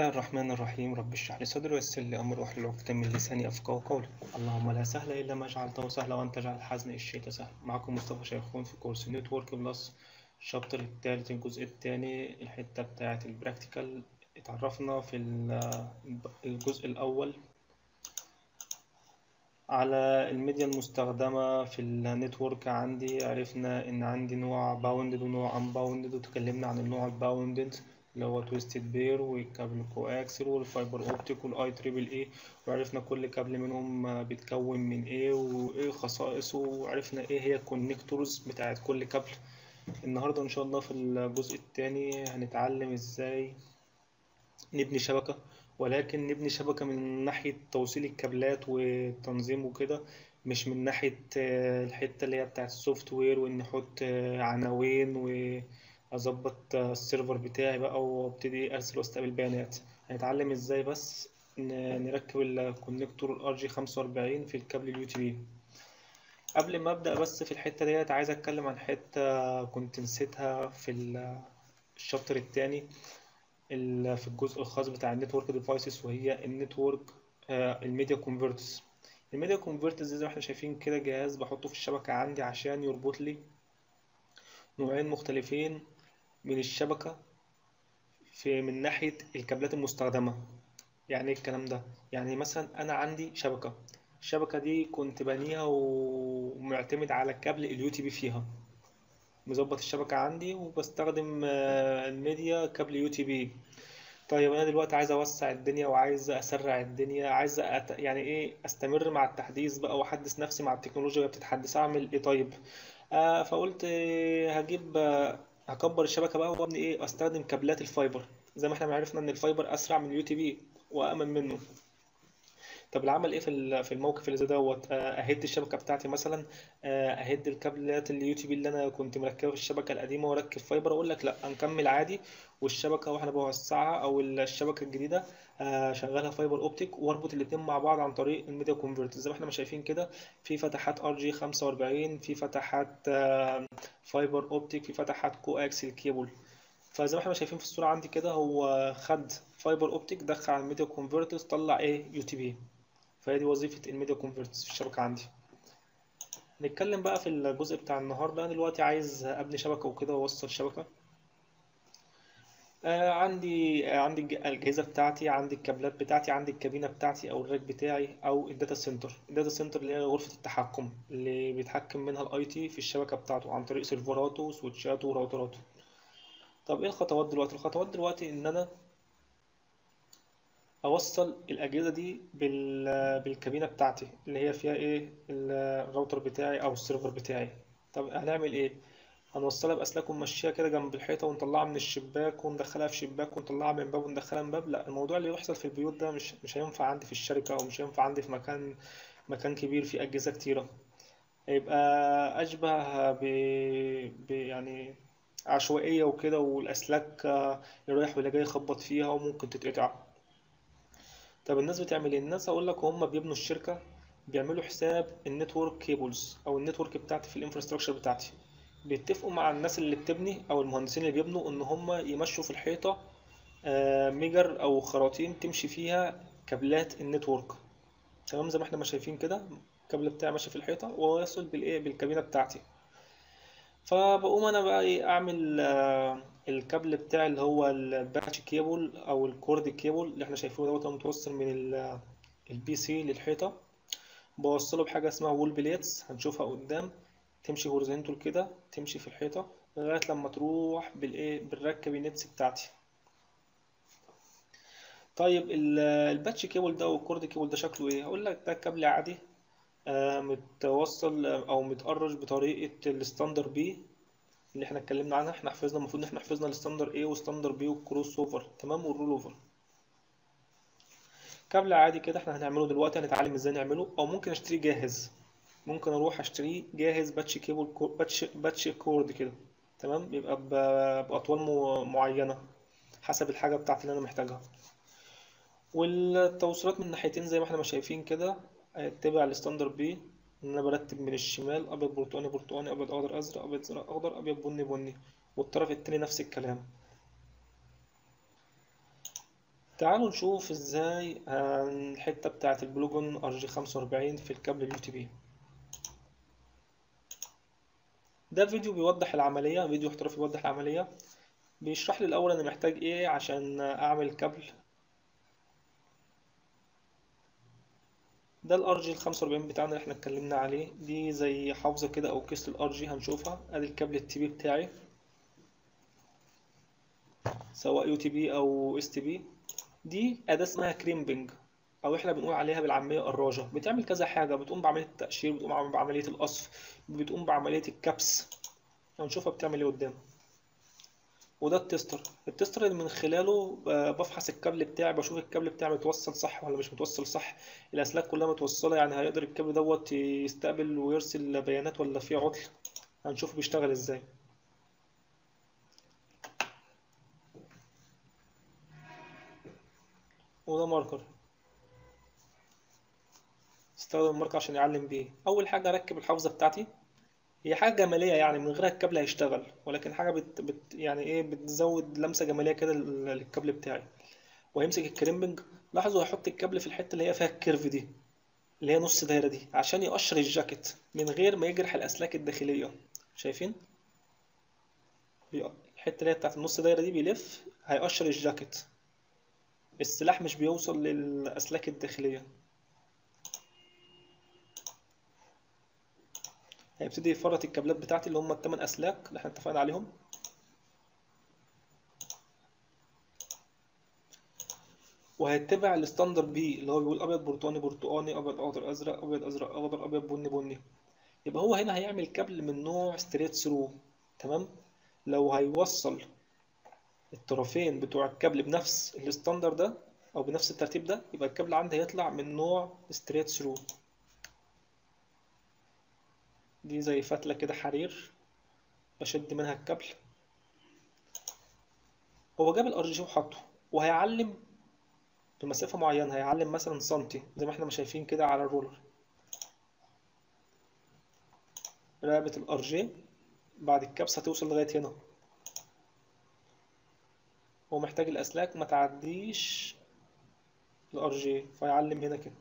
الله الرحمن الرحيم رب اشرح لي صدري ويسر لي امري واحلل عقدة من لساني يفقهوا قولي اللهم لا سهل الا ما جعلته سهلا وانت تجعل الحزن إن شئت سهلا معكم مصطفى شيخون في كورس Network Plus ال chapter الثالث الجزء الثاني الحتة بتاعة ال practical اتعرفنا في ال- الجزء الأول على الميديا المستخدمة في ال network عندي. عرفنا إن عندي نوع bounded ونوع unbounded وتكلمنا عن النوع ال bounded اللي هو twisted pair والكابل coaxial وال fiber optic وال IEEE وعرفنا كل كابل منهم بيتكون من إيه وإيه خصائصه وعرفنا إيه هي ال connectors بتاعت كل كابل. النهاردة إن شاء الله في الجزء الثاني هنتعلم إزاي نبني شبكة ولكن نبني شبكة من ناحية توصيل الكابلات والتنظيم وكده مش من ناحية آه، الحتة اللي هي بتاعت ال software وإن نحط آه، عناوين وأظبط آه، ال server بتاعي بقى وأبتدي أرسل وأستقبل بيانات. هنتعلم إزاي بس نركب ال connector ال RJ 45 في الكابل ال UTP قبل ما أبدأ بس في الحتة ديت عايز أتكلم عن حتة كنت نسيتها في ال- ال chapter التاني ال- في الجزء الخاص بتاع ال network devices وهي ال network ال media converters ال media converters زي ما إحنا شايفين كده جهاز بحطه في الشبكة عندي عشان يربط لي نوعين مختلفين. من الشبكة في من ناحية الكابلات المستخدمة. يعني إيه الكلام ده؟ يعني مثلا أنا عندي شبكة. الشبكة دي كنت بانيها ومعتمد على كابل ال UTP فيها. مظبط الشبكة عندي وبستخدم آه، الميديا كابل UTP طيب أنا دلوقتي عايز أوسع الدنيا وعايز أسرع الدنيا عايز أت... يعني إيه أستمر مع التحديث بقى وأحدث نفسي مع التكنولوجيا بتتحدث أعمل إيه طيب؟ آه فقلت آه، هجيب هكبر الشبكة بقى وابني إيه؟ أستخدم كابلات ال fiber. زي ما إحنا عرفنا إن ال fiber أسرع من ال UTP وامن منه. طب أعمل إيه في في الموقف اللي زي دوت؟ آه، اهد الشبكة بتاعتي مثلا آه، اهد الكابلات ال UTP اللي أنا كنت مركبها في الشبكة القديمة وأركب fiber أقول لك لأ هنكمل عادي. والشبكة وإحنا بوسعها أو الشبكة الجديدة آه، شغلها fiber optic وأربط الاتنين مع بعض عن طريق ال media converter. زي ما إحنا ما شايفين كده في فتحات RJ 45 في فتحات fiber optic في فتحات coaxial cable فزي ما إحنا شايفين في الصورة عندي كده هو خد fiber optic دخل على ال media converters طلع إيه؟ UTP فهي دي وظيفة ال media converters في الشبكة عندي. نتكلم بقى في الجزء بتاع النهاردة. أنا دلوقتي عايز أبني شبكة وكده وأوصل شبكة. آه عندي آه عندي الأجهزة بتاعتي عندي الكابلات بتاعتي عندي الكابينة بتاعتي أو ال rack بتاعي أو ال data center ال data center اللي هي غرفة التحكم اللي بيتحكم منها ال IT في الشبكة بتاعته عن طريق سيرفراته وسويتشاته وراوتراته طب إيه الخطوات دلوقتي؟ الخطوات دلوقتي إن أنا أوصل الأجهزة دي بال... بالكابينة بتاعتي اللي هي فيها إيه؟ الراوتر بتاعي أو ال server بتاعي. طب هنعمل إيه؟ هنوصلها باسلاك ونمشيها كده جنب الحيطة ونطلعها من الشباك وندخلها في شباك ونطلعها من باب وندخلها من باب. لا الموضوع اللي بيحصل في البيوت ده مش مش هينفع عندي في الشركة أو مش هينفع عندي في مكان مكان كبير فيه أجهزة كتيرة. هيبقى أشبه ب... ب... يعني عشوائية وكده والأسلاك اللي رايح واللي جاي يخبط فيها وممكن تتقطع. طب الناس بتعمل إيه؟ الناس أقول لك هم بيبنوا الشركة بيعملوا حساب ال network cables أو ال network بتاعتي في ال infrastructure بتاعتي. بيتفقوا مع الناس اللي بتبني أو المهندسين اللي بيبنوا إن هم يمشوا في الحيطة آه، ميجر أو خراطيم تمشي فيها كابلات ال network. تمام؟ زي ما إحنا ما شايفين كده الكابل بتاعي ماشي في الحيطة وواصل بالإيه؟ بالكابينة بتاعتي. فبقوم أنا بقى إيه؟ أعمل آه، الكابل بتاعي اللي هو ال patch cable أو ال cord cable اللي إحنا شايفينه دوت متوصل من ال- ال PC للحيطة. بوصله بحاجة اسمها wall plates هنشوفها قدام. تمشي horizontal كده تمشي في الحيطة لغاية لما تروح بالايه بال rack cabinets بتاعتي. طيب ال- ال patch cable ده وال cord cable ده شكله إيه؟ هقول لك ده كابل عادي. آه، متوصل أو متأرج بطريقة ال standard B اللي إحنا اتكلمنا عنها إحنا حفظنا المفروض إن إحنا حفظنا ال standard A و standard B وال cross over تمام؟ وال roll over كابل عادي كده إحنا هنعمله دلوقتي هنتعلم إزاي نعمله أو ممكن اشتريه جاهز. ممكن أروح اشتريه جاهز patch cable patch patch cord كده تمام؟ بيبقى ب- بأطوال معينة حسب الحاجة بتاعتي اللي أنا محتاجها. والتوصيلات من الناحيتين زي ما إحنا ما شايفين كده اتبع ال standard B إن أنا برتب من الشمال أبيض برتقاني برتقاني أبيض أخضر أزرق أبيض ازرق أخضر أبيض بني بني. والطرف التاني نفس الكلام. تعالوا نشوف إزاي الحتة بتاعة ال plug on RJ 45 في الكابل ال UTP. ده فيديو بيوضح العملية فيديو احترافي بيوضح العملية. بيشرح لي الأول أنا محتاج إيه عشان أعمل كابل ده ال RJ ال 45 بتاعنا اللي إحنا اتكلمنا عليه. دي زي حافظة كده أو كيس ال RJ هنشوفها. أدي الكابل ال TP بتاعي. سواء UTP أو STP دي أداة اسمها crimping أو إحنا بنقول عليها بالعامية الراجة. بتعمل كذا حاجة. بتقوم بعملية التقشير بتقوم بعملية القص بتقوم بعملية الكبس. هنشوفها بتعمل إيه قدام. وده ال tester. ال tester اللي من خلاله ب- بفحص الكابل بتاعي بشوف الكابل بتاعي متوصل صح ولا مش متوصل صح. الأسلاك كلها متوصلة يعني هيقدر الكابل دوت يستقبل ويرسل بيانات ولا في عطل؟ هنشوف بيشتغل إزاي. وده marker. استخدم ال marker عشان يعلم بيه. أول حاجة أركب الحافظة بتاعتي. هي حاجة جمالية يعني من غيرها الكابل هيشتغل ولكن حاجة بت, بت يعني إيه بتزود لمسة جمالية كده لل- للكابل بتاعي. وهيمسك ال crimping. لاحظوا هيحط الكابل في الحتة اللي هي فيها ال curve دي اللي هي نص دايرة دي عشان يقشر الجاكيت من غير ما يجرح الأسلاك الداخلية. شايفين؟ الحتة اللي هي بتاعت النص دايرة دي بيلف هيقشر الجاكيت. السلاح مش بيوصل للأسلاك الداخلية. هيبتدي يفرط الكابلات بتاعتي اللي هم الثمان أسلاك اللي إحنا اتفقنا عليهم. وهيتبع ال standard B اللي هو بيقول أبيض برتقاني برتقاني أبيض أخضر أزرق أبيض أزرق أخضر أبيض بني بني. يبقى هو هنا هيعمل كابل من نوع straight through تمام؟ لو هيوصل الطرفين بتوع الكابل بنفس ال standard ده أو بنفس الترتيب ده يبقى الكابل عندي هيطلع من نوع straight through دي زي فتلة كده حرير بشد منها الكابل. هو جاب ال RJ وحطه وهيعلم بمسافة معينة هيعلم مثلا سنتي زي ما إحنا ما شايفين كده على ال ruler. رقبة ال RJ بعد الكبس هتوصل لغاية هنا. هو محتاج الأسلاك ما تعديش ال RJ فيعلم هنا كده.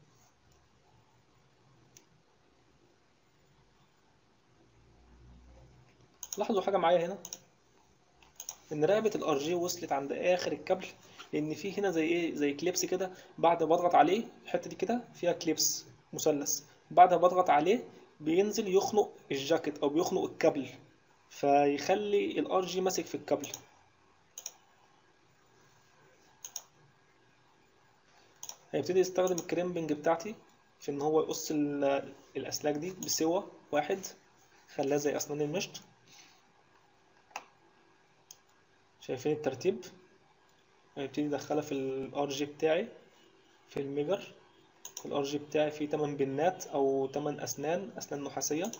لاحظوا حاجة معايا هنا؟ إن رقبة ال RJ وصلت عند آخر الكابل لأن في هنا زي إيه؟ زي clips كده بعد ما بضغط عليه الحتة دي كده فيها clips مثلث. بعد ما بضغط عليه بينزل يخنق الجاكيت أو بيخنق الكابل فيخلي ال RJ ماسك في الكابل. هيبتدي يستخدم ال crimping بتاعتي في إن هو يقص ال- الأسلاك دي بسوا واحد خلاها زي أسنان المشط. شايفين الترتيب؟ هيبتدي يدخلها في ال RJ بتاعي في الميجر. ال RJ بتاعي فيه 8 pin ات أو 8 أسنان أسنان نحاسية.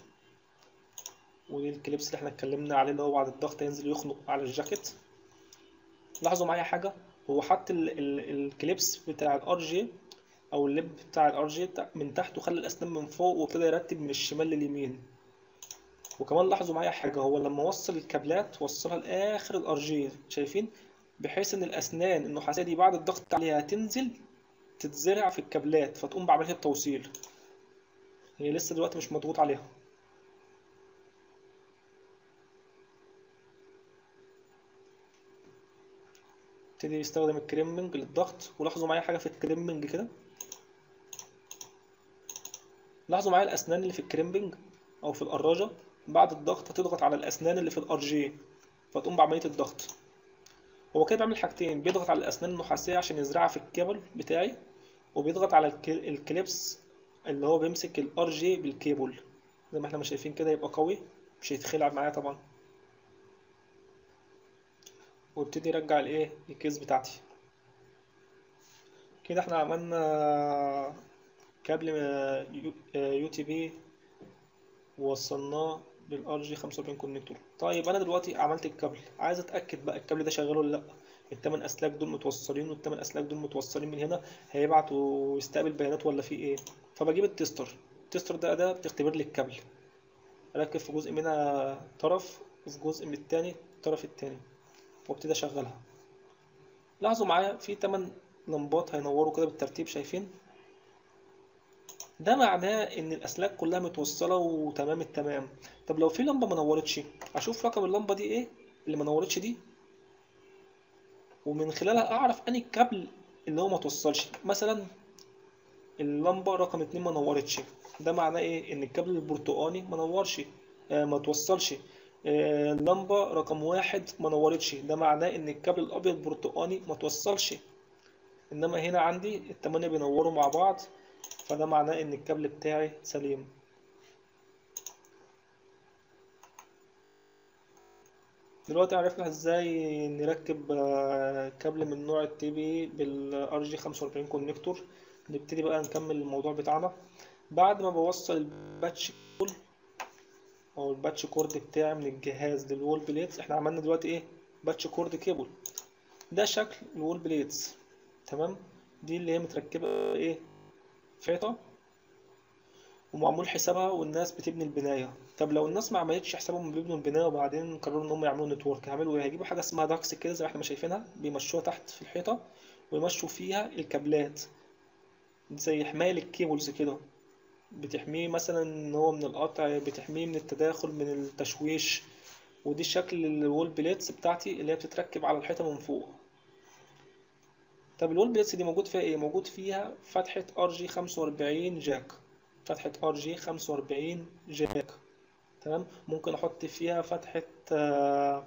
ودي ال clips اللي إحنا اتكلمنا عليه اللي هو بعد الضغط ينزل يخنق على الجاكيت. لاحظوا معايا حاجة؟ هو حط ال ال ال clips بتاع ال RJ أو ال lip بتاع ال RJ من تحت وخلى الأسنان من فوق وابتدى يرتب من الشمال لليمين. وكمان لاحظوا معايا حاجة هو لما وصل الكابلات وصلها لآخر ال RJ شايفين؟ بحيث إن الأسنان النحاسية دي بعد الضغط عليها تنزل تتزرع في الكابلات فتقوم بعملية التوصيل. هي لسه دلوقتي مش مضغوط عليها. ابتدي يستخدم ال crimping للضغط. ولاحظوا معايا حاجة في ال crimping كده؟ لاحظوا معايا الأسنان اللي في ال crimping أو في القراجه بعد الضغط هتضغط على الأسنان اللي في ال RJ فتقوم بعملية الضغط. هو كده بيعمل حاجتين بيضغط على الأسنان النحاسيه عشان يزرعها في الكيبل بتاعي وبيضغط على الك- ال clips اللي هو بيمسك ال RJ بالكيبل. زي ما إحنا ما شايفين كده يبقى قوي مش هيتخلع معايا طبعا. وابتدي يرجع الإيه ال case بتاعتي. كده إحنا عملنا كابل U- UTP ووصلناه بال RJ 45 connector طيب أنا دلوقتي عملت الكابل. عايز أتأكد بقى الكابل ده شغال ولا لأ. الثمان أسلاك دول متوصلين والثمان أسلاك دول متوصلين من هنا. هيبعت ويستقبل بيانات ولا في إيه؟ فبجيب ال tester. ال tester ده أداة بتختبر لي الكابل. أركب في جزء منها طرف وفي جزء من التاني الطرف التاني. وأبتدي أشغلها. لاحظوا معايا في 8 لمبات هينوروا كده بالترتيب شايفين؟ ده معناه إن الأسلاك كلها متوصلة وتمام التمام. طب لو في لمبة ما نورتش أشوف رقم اللمبة دي إيه؟ اللي ما نورتش دي. ومن خلالها أعرف أنهي الكابل اللي هو ما توصلش. مثلا اللمبة رقم اتنين ما نورتش. ده معناه إيه؟ إن الكابل البرتقاني ما نورش آه ما توصلش. آه اللمبه رقم واحد ما نورتش. ده معناه إن الكابل الأبيض البرتقاني ما توصلش. إنما هنا عندي التمانية بينوروا مع بعض. فده معناه إن الكابل بتاعي سليم. دلوقتي عرفنا إزاي نركب آه، كابل من نوع ال TP بال RJ 45 connector. نبتدي بقى نكمل الموضوع بتاعنا. بعد ما بوصل ال patch cable أو ال patch cord بتاعي من الجهاز لل wall plates إحنا عملنا دلوقتي إيه؟ patch cord cable. ده شكل ال wall plates. تمام؟ دي اللي هي متركبة إيه؟ في حيطة ومعمول حسابها والناس بتبني البناية. طب لو الناس ما عملتش حسابهم بيبنوا البناية وبعدين قرروا إن هم يعملوا network هيعملوا إيه؟ هيجيبوا حاجة اسمها ducts كده زي ما إحنا ما شايفينها بيمشوها تحت في الحيطة ويمشوا فيها الكابلات زي حماية ال cables كده. بتحميه مثلا إن هو من القطع بتحميه من التداخل من التشويش. ودي شكل ال wall plates بتاعتي اللي هي بتتركب على الحيطة من فوق. طب ال wall plates دي موجود فيها إيه؟ موجود فيها فتحة RJ 45 jack. فتحة RJ 45 jack. تمام؟ ممكن أحط فيها فتحة آه،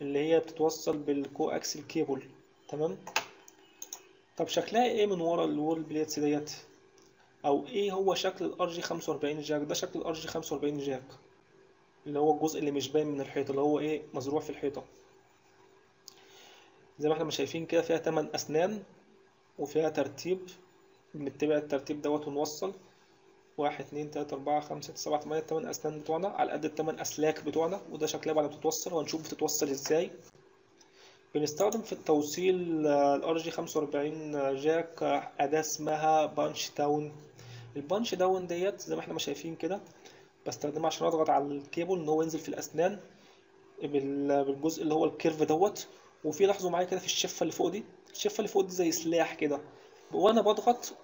اللي هي بتتوصل بال coaxial cable. تمام؟ طب شكلها إيه من ورا ال wall plates ديت؟ أو إيه هو شكل ال RJ 45 jack؟ ده شكل ال RJ 45 jack. اللي هو الجزء اللي مش باين من الحيطة اللي هو إيه؟ مزروع في الحيطة. زي ما إحنا شايفين كده فيها 8 أسنان وفيها ترتيب. بنتبع الترتيب دوت ونوصل واحد اتنين تلاتة أربعة خمسة ستة سبعة تمانية التمن أسنان بتوعنا. على قد التمن أسلاك بتوعنا وده شكلها بعد ما بتتوصل وهنشوف بتتوصل إزاي. بنستخدم في التوصيل ال RJ 45 jack آه، أداة اسمها punch down. ال punch down ديت زي ما إحنا ما شايفين كده بستخدمها عشان اضغط على الكيبل إن هو ينزل في الأسنان بال- بالجزء اللي هو ال curve دوت. وفي لاحظوا معايا كده في الشفة اللي فوق دي؟ الشفة اللي فوق دي زي سلاح كده. وأنا بضغط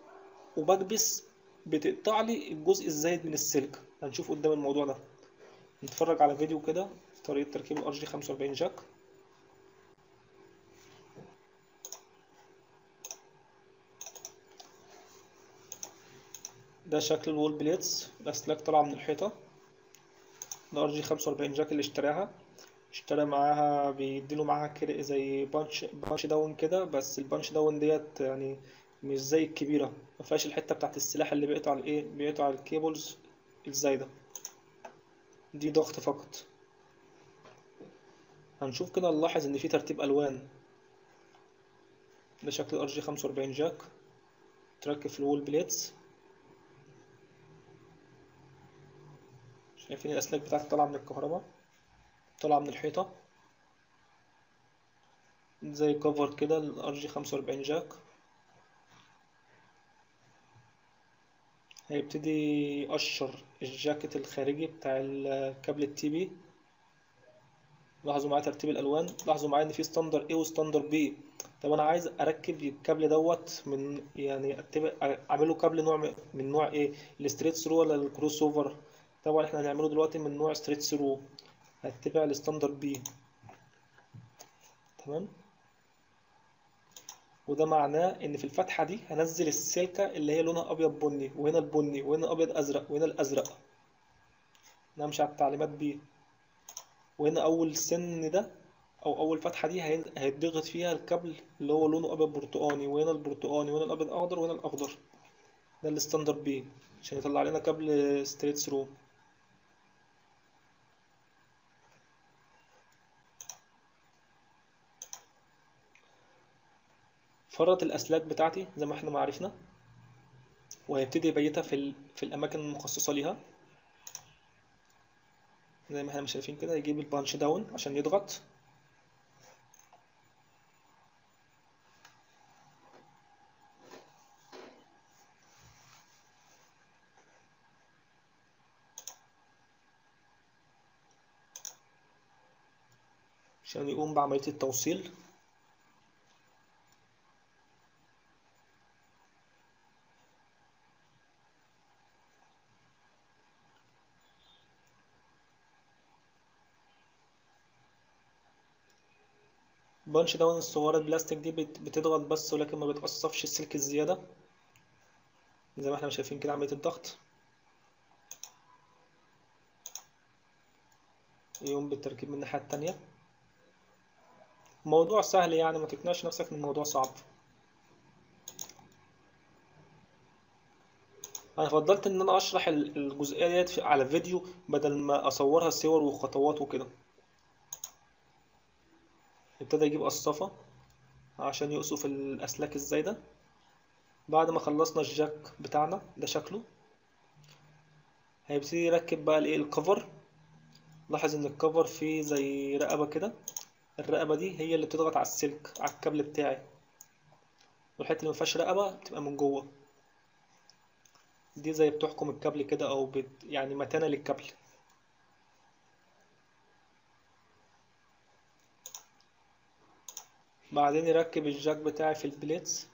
وبكبس بتقطع لي الجزء الزايد من السلك. هنشوف قدام الموضوع ده. نتفرج على فيديو كده في طريقة تركيب ال RJ 45 jack. ده شكل ال wall plates. الاسلاك طالعه من الحيطة. ال RJ 45 jack اللي اشتراها. اشترى معاها بيديله معاها كده زي punch punch down كده بس ال punch down ديت يعني مش زي الكبيرة. ما فيهاش الحتة بتاعت السلاح اللي بيقطع الايه بيقطع ال cables الزايدة. دي ضغط فقط. هنشوف كده نلاحظ إن في ترتيب ألوان. ده شكل ال RJ 45 jack. تركب في ال wall plates. شايفين الأسلاك بتاعتي طالعة من الكهرباء. طالعة من الحيطة. زي cover كده ال RJ 45 jack هيبتدي يقشر الجاكيت الخارجي بتاع الكابل ال TP لاحظوا معايا ترتيب الألوان. لاحظوا معايا إن في standard A و standard B. طب أنا عايز أركب الكابل دوت من يعني أعمله كابل نوع من نوع إيه؟ ال straight through ولا ال crossover؟ طبعا إحنا هنعمله دلوقتي من نوع straight through. هتبع ال standard B. تمام؟ وده معناه إن في الفتحة دي هنزل السلكة اللي هي لونها أبيض بني وهنا البني وهنا أبيض أزرق وهنا الأزرق. نمشي على التعليمات B. وهنا أول سن ده أو أول فتحة دي هيتضغط فيها الكابل اللي هو لونه أبيض برتقاني وهنا البرتقاني وهنا الأبيض أخضر وهنا الأخضر. ده ال standard B عشان يطلع لنا كابل straight through فرد الأسلاك بتاعتي زي ما إحنا ما عرفنا وهيبتدي يبيتها في ال... في الأماكن المخصصة ليها. زي ما إحنا شايفين كده يجيب البانش داون عشان يضغط. عشان يقوم بعملية التوصيل. بانش داون الصغيرة البلاستيك دي بت- بتضغط بس ولكن ما بتقصفش السلك الزيادة. زي ما إحنا شايفين كده عملية الضغط. يقوم بالتركيب من الناحية التانية. موضوع سهل يعني ما تقنعش نفسك إن الموضوع صعب. أنا فضلت إن أنا أشرح ال- الجزئية ديت على فيديو بدل ما أصورها صور وخطوات وكده. ابتدى يجيب قصافة عشان يقصف الأسلاك الزايدة. بعد ما خلصنا ال jack بتاعنا ده شكله. هيبتدي يركب بقى الإيه ال cover. لاحظ إن ال cover فيه زي رقبة كده. الرقبة دي هي اللي بتضغط على السلك على الكابل بتاعي. والحتة اللي مفيهاش رقبة بتبقى من جوه. دي زي بتحكم الكابل كده أو بت... يعني متانة للكابل. بعدين يركب ال jack بتاعي في ال plates.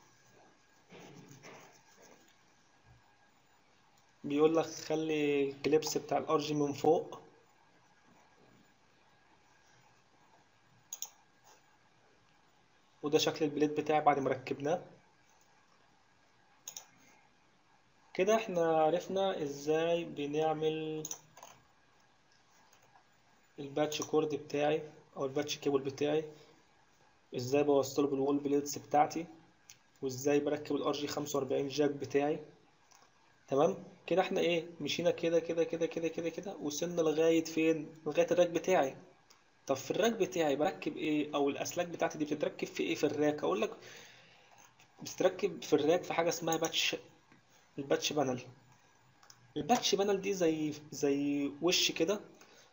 بيقول لك خلي ال clips بتاع ال RJ من فوق. وده شكل ال plate بتاعي بعد ما ركبناه. كده إحنا عرفنا إزاي بنعمل ال patch cord بتاعي أو ال patch cable بتاعي. إزاي بوصله بال wall plates بتاعتي وإزاي بركب ال RJ 45 jack بتاعي. تمام؟ كده إحنا إيه؟ مشينا كده كده كده كده كده كده وصلنا لغاية فين؟ لغاية ال rack بتاعي. طب في ال rack بتاعي بركب إيه؟ أو الأسلاك بتاعتي دي بتتركب في إيه في ال rack أقول لك بتتركب في ال rack في حاجة اسمها patch ال patch panel ال patch panel دي زي زي وش كده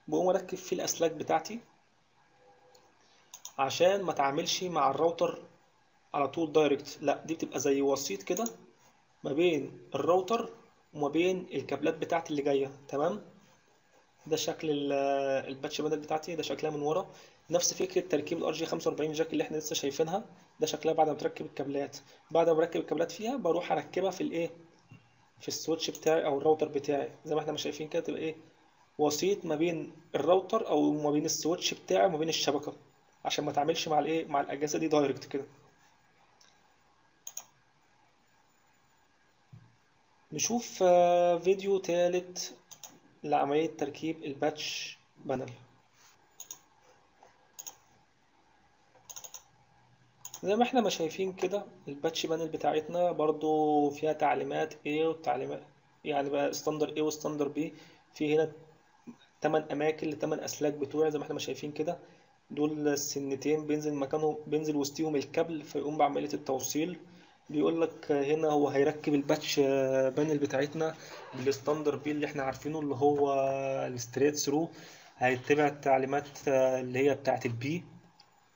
بقوم أركب فيه الأسلاك بتاعتي. عشان ما تعملش مع الراوتر على طول direct لا دي بتبقى زي وسيط كده ما بين الراوتر وما بين الكابلات بتاعتي اللي جاية. تمام؟ ده شكل ال- ال patch panel بتاعتي ده شكلها من ورا. نفس فكرة تركيب ال RJ 45 jack اللي إحنا لسه شايفينها ده شكلها بعد ما تركب الكابلات. بعد ما بركب الكابلات فيها بروح أركبها في الإيه؟ في ال switch بتاعي أو الراوتر بتاعي. زي ما إحنا ما شايفين كده تبقى إيه؟ وسيط ما بين الراوتر أو ما بين ال switch بتاعي وما بين الشبكة. عشان ما تعملش مع الايه مع الأجهزة دي direct كده. نشوف آه، فيديو تالت لعملية تركيب ال patch panel. زي ما إحنا ما شايفين كده ال patch panel بتاعتنا برضو فيها تعليمات A وتعليمات يعني بقى standard A وستاندر B. في هنا تمن أماكن لتمن أسلاك بتوعي زي ما إحنا ما شايفين كده. دول السنتين بينزل مكانهم بينزل وسطيهم الكابل فيقوم بعملية التوصيل. بيقول لك هنا هو هيركب ال patch panel بتاعتنا بال standard B اللي إحنا عارفينه اللي هو ال straight through. هيتبع التعليمات اللي هي بتاعت ال B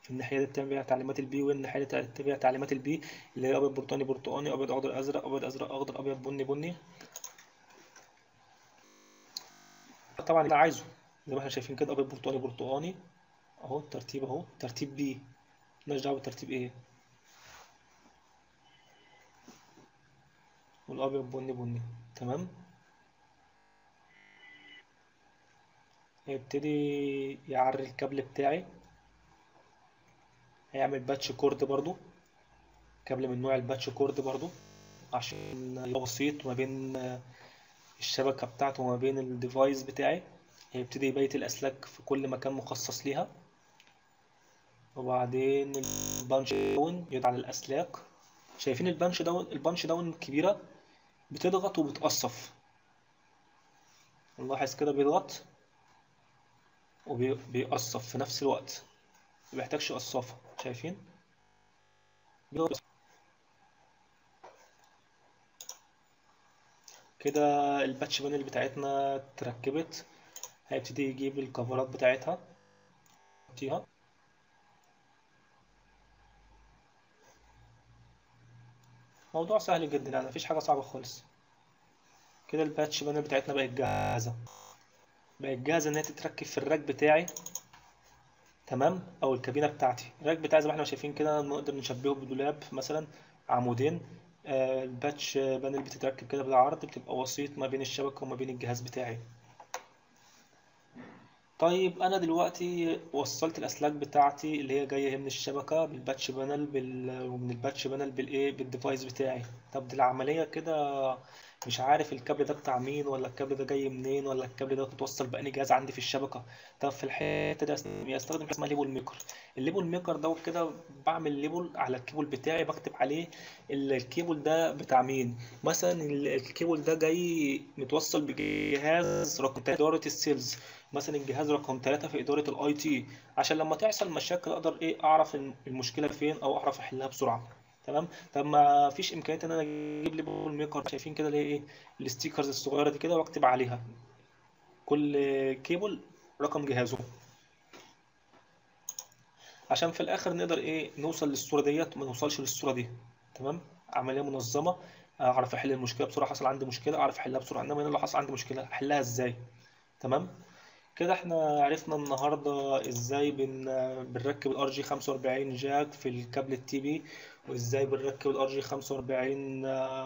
في الناحية دي بتتبع تعليمات ال B والناحية دي بتتبع تعليمات ال B اللي هي أبيض برتقاني برتقاني أبيض أخضر أزرق أبيض أزرق أخضر أبيض بني بني. طبعا اللي عايزه زي ما إحنا شايفين كده أبيض برتقاني برتقاني. أهو الترتيب أهو. ترتيب B مالناش دعوة بالترتيب إيه والأبيض بني بني. تمام؟ هيبتدي يعري الكابل بتاعي. هيعمل patch cord برضو. كابل من نوع ال patch cord برضو. عشان يبقى بسيط ما بين الشبكة بتاعته وما بين ال device بتاعي. هيبتدي يبيت الأسلاك في كل مكان مخصص ليها. وبعدين ال punch down يضع الأسلاك. شايفين ال punch down ال punch down الكبيرة بتضغط وبتقصف. نلاحظ كده بيضغط وبيقصف في نفس الوقت. ما بيحتاجش قصافة. شايفين؟ كده ال patch panel بتاعتنا اتركبت. هيبتدي يجيب ال cover ات بتاعتها. موضوع سهل جدا يعني مفيش حاجة صعبة خالص. كده ال patch panel بتاعتنا بقت جاهزة. بقت جاهزة إن هي تتركب في ال rack بتاعي. تمام؟ أو الكابينة بتاعتي. ال rack بتاعي زي ما إحنا شايفين كده نقدر نشبهه بدولاب مثلا عمودين. آه ال patch panel بتتركب كده بالعرض بتبقى وسيط ما بين الشبكة وما بين الجهاز بتاعي. طيب أنا دلوقتي وصلت الأسلاك بتاعتي اللي هي جاية من الشبكة بال patch panel بال... ومن ال patch panel بالايه بال device بتاعي. طب دي العملية كده مش عارف الكابل ده بتاع مين ولا الكابل ده جاي منين ولا الكابل ده متوصل بأني جهاز عندي في الشبكة. طب في الحتة دي أستخدم حاجة اسمها label maker ال label maker دوت كده بعمل label على الكيبل بتاعي بكتب عليه ال- الكيبل ده بتاع مين. مثلا ال- الكيبل ده جاي متوصل بجهاز رقم 3 إدارة ال sales. مثلا الجهاز رقم 3 في إدارة ال IT عشان لما تحصل مشاكل أقدر إيه؟ أعرف الم- المشكلة فين أو أعرف أحلها بسرعة. تمام؟ طب ما فيش إمكانية إن أنا أجيب لي label maker شايفين كده اللي هي إيه؟ ال stickers الصغيرة دي كده وأكتب عليها. كل كيبل رقم جهازه. عشان في الآخر نقدر إيه؟ نوصل للصورة ديت وما نوصلش للصورة دي. تمام؟ عملية منظمة. أعرف أحل المشكلة بسرعة حصل عندي مشكلة أعرف أحلها بسرعة. إنما لو حصل عندي مشكلة أحلها إزاي؟ تمام؟ كده إحنا عرفنا النهارده إزاي بن... بنركب ال RJ 45 jack في الكابل ال TP وازاي بنركب ال RJ 45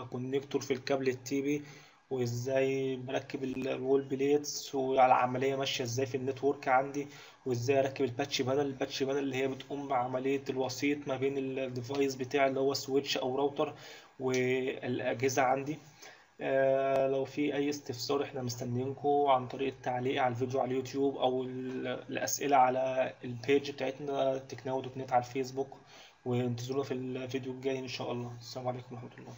connector في الكابل ال TP وازاي بركب ال- ال wall plates وعلى العملية ماشية إزاي في ال network عندي وازاي اركب ال patch panel ال patch panel اللي هي بتقوم بعملية الوسيط ما بين ال device بتاعي اللي هو switch أو راوتر والأجهزة عندي. آه، لو في أي استفسار إحنا مستنيينكم عن طريق التعليق على الفيديو على اليوتيوب أو ال- الأسئلة على ال page بتاعتنا تكناو dot net على الفيسبوك وانتظرونا في الفيديو الجاي إن شاء الله. السلام عليكم ورحمة الله.